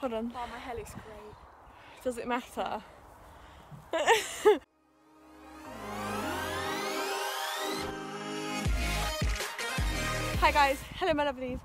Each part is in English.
Hold on. Oh, my hair looks great. Does it matter? Hi guys, hello my lovelies.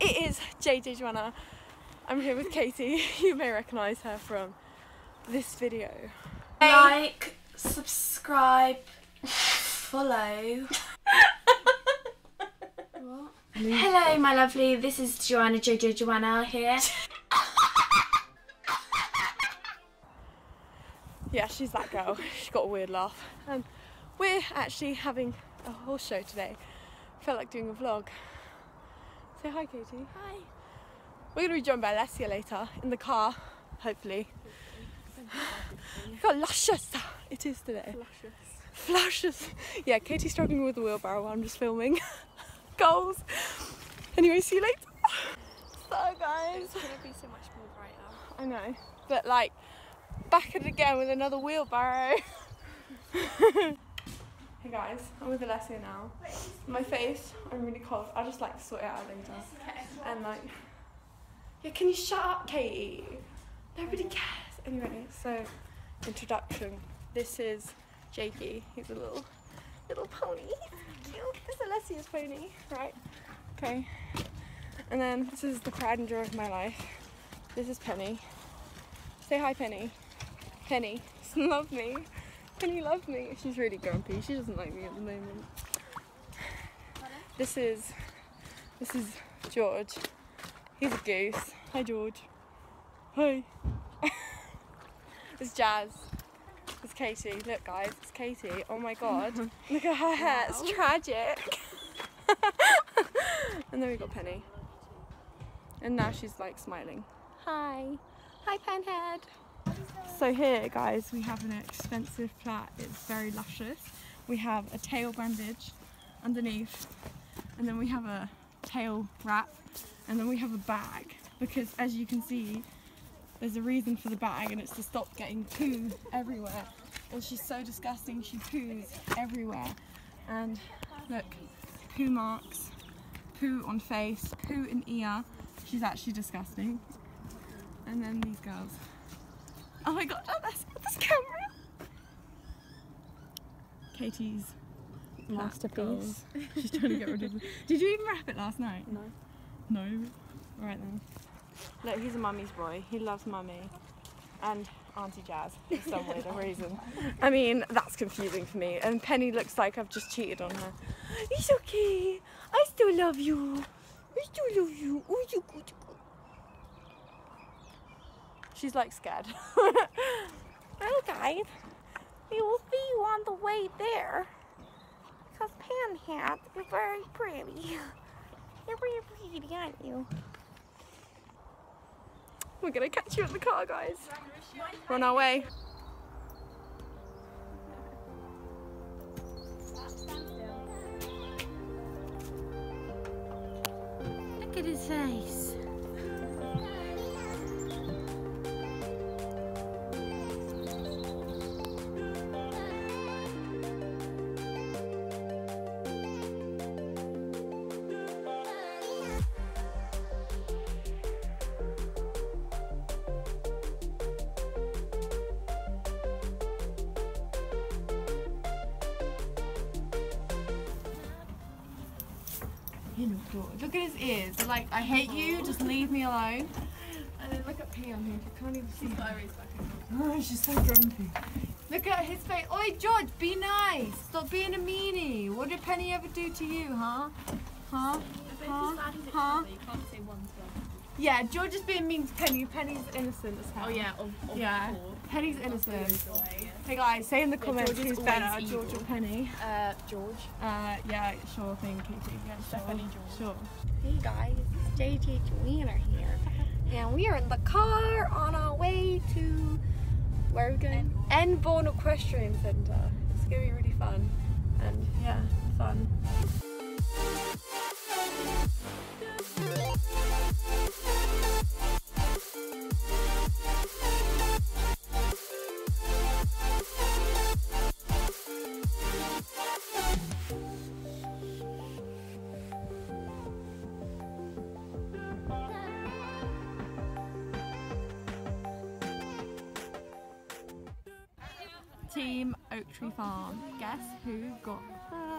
It is JJ Joanna. I'm here with Katie. You may recognise her from this video. Like, subscribe, follow. Hello, my lovely. This is Joanna Jojo Joanna here. Yeah, she's that girl. She's got a weird laugh. And we're actually having a horse show today. Felt like doing a vlog. Say hi, Katie. Hi. We're going to be joined by Alessia later in the car, hopefully. How luscious it is today. Flushes. Yeah, Katie's struggling with the wheelbarrow while I'm just filming. Goals. Anyway, see you later. So, guys. It's gonna be so much more brighter. I know, but like, back at it again with another wheelbarrow. hey guys, I'm with Alessia now. My face, I'm really cold. I'll just like sort it out later. And like, yeah, can you shut up, Katie? Nobody cares. Anyway, so introduction. This is Jakey. He's a little little pony. Cute. This is Alessia's pony, right? Okay. And then this is the pride and joy of my life. This is Penny. Say hi, Penny. Penny, love me. Penny, love me. She's really grumpy. She doesn't like me at the moment. This is this is George. He's a goose. Hi, George. Hi. it's Jazz. It's Katie. Look, guys, it's Katie. Oh my god. Look at her hair. It's tragic. and then we got Penny. And now she's like smiling. Hi. Hi, Penhead. So here, guys, we have an expensive plat. It's very luscious. We have a tail bandage underneath, and then we have a tail wrap, and then we have a bag. Because as you can see, there's a reason for the bag, and it's to stop getting poo everywhere. And she's so disgusting. She poos everywhere. And look, poo marks, poo on face, poo in ear. She's actually disgusting. And then these girls. Oh my god, oh, that's this camera. Katie's Masterpiece. She's trying to get rid of it. Did you even wrap it last night? No. No. Alright then. Look, he's a mummy's boy. He loves mummy. And Auntie Jazz for some weird reason. I mean, that's confusing for me. And Penny looks like I've just cheated on her. It's okay. I still love you. I still love you. Oh, you good. Good. She's like scared. well, guys, we will see you on the way there. Because pan Panhat is very pretty. You're very pretty, aren't you? We're gonna catch you in the car, guys. We're on our way. Look at his face. Look at his ears. They're like, I hate you, just leave me alone. And then look at P on here. You can't even see her. Oh, she's so grumpy. Look at his face. Oi, George, be nice. Stop being a meanie. What did Penny ever do to you, huh? Huh? Huh? Huh? You can't say one to Yeah, George is being mean to Penny. Penny's innocent as oh, hell. Oh yeah, of, of Yeah. course. Penny's innocent. Away, Hey guys, say in the comments George who's better, evil. George or Penny. Uh, George. Uh, yeah, sure thing, Katie. Yeah, sure. Definitely George. Sure. Hey guys, it's JJ Joanna here. And we are in the car on our way to where are we going? Enborn Equestrian Centre. It's gonna be really fun. And yeah, fun. Team Oak Tree Farm. Guess who got first?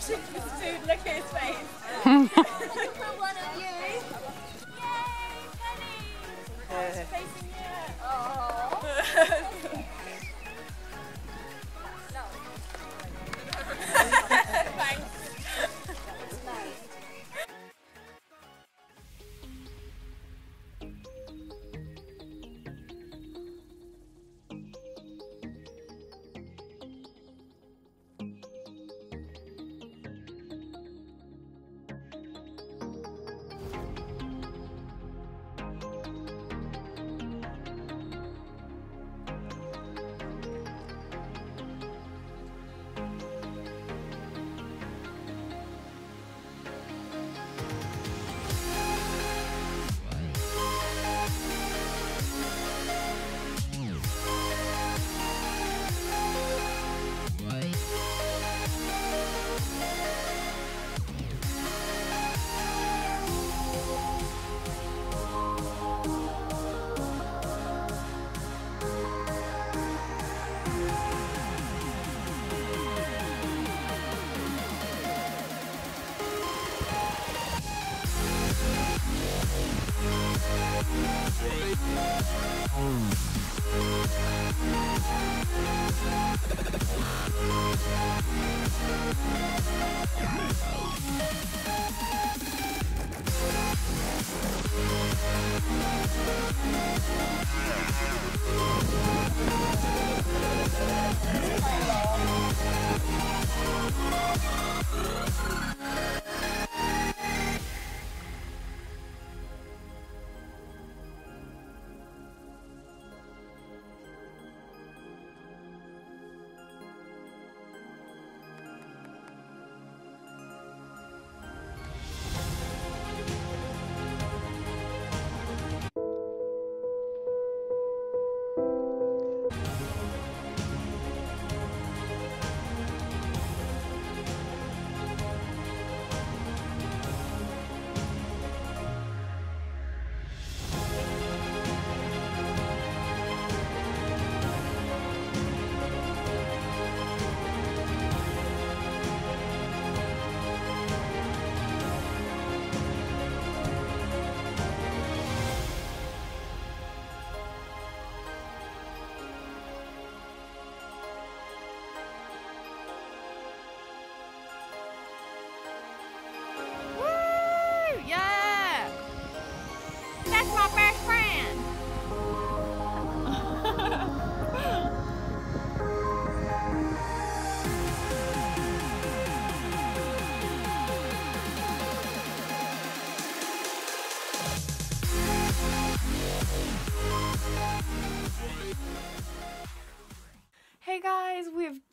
watching this dude his face. One of you. Yay, Penny! Uh, facing you.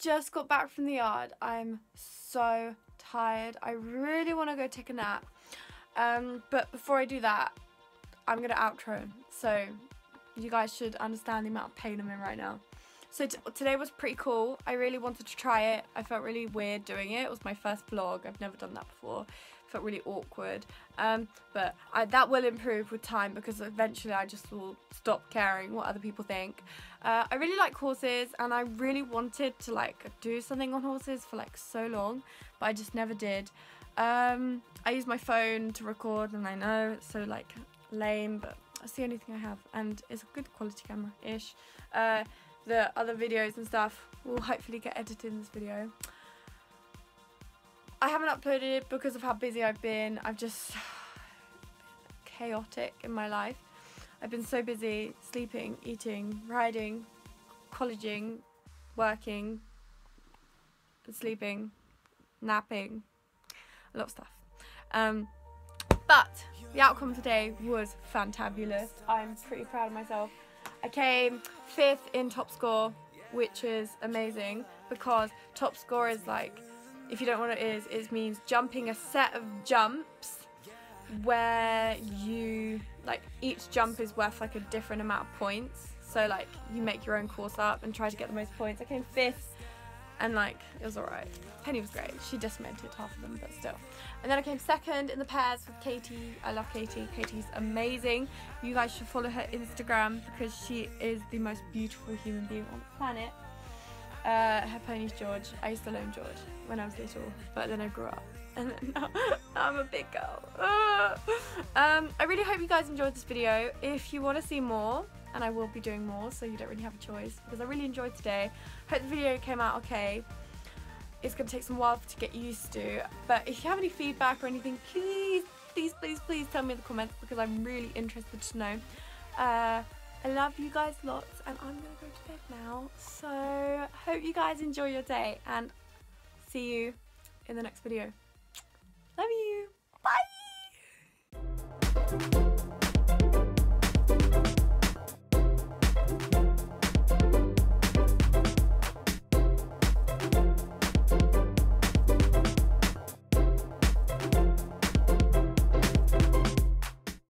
just got back from the yard. I'm so tired. I really want to go take a nap. Um, but before I do that, I'm going to outro. So you guys should understand the amount of pain I'm in right now. So today was pretty cool. I really wanted to try it. I felt really weird doing it. It was my first vlog. I've never done that before. Felt really awkward. Um, but I, that will improve with time because eventually I just will stop caring what other people think. Uh, I really like horses and I really wanted to like do something on horses for like so long, but I just never did. Um, I use my phone to record and I know it's so like lame, but that's the only thing I have and it's a good quality camera-ish. Uh, the other videos and stuff will hopefully get edited in this video. I haven't uploaded it because of how busy I've been. I've just chaotic in my life. I've been so busy sleeping, eating, riding, colleging, working, sleeping, napping, a lot of stuff. Um, but the outcome today was fantabulous. I'm pretty proud of myself. I came fifth in top score, which is amazing because top score is like, if you don't know what it is, it means jumping a set of jumps where you, like each jump is worth like a different amount of points. So like you make your own course up and try to get the most points. I came fifth and like it was alright. Penny was great. She decimated half of them, but still. And then I came second in the pairs with Katie. I love Katie. Katie's amazing. You guys should follow her Instagram because she is the most beautiful human being on the planet. Uh, her pony's George. I used to loan George when I was little, but then I grew up. And now, I'm a big girl. um, I really hope you guys enjoyed this video. If you want to see more, and I will be doing more so you don't really have a choice because I really enjoyed today. Hope the video came out okay. It's going to take some while to get used to but if you have any feedback or anything please please please please tell me in the comments because I'm really interested to know. Uh, I love you guys lots and I'm to go to bed now so hope you guys enjoy your day and see you in the next video. Love you. Bye.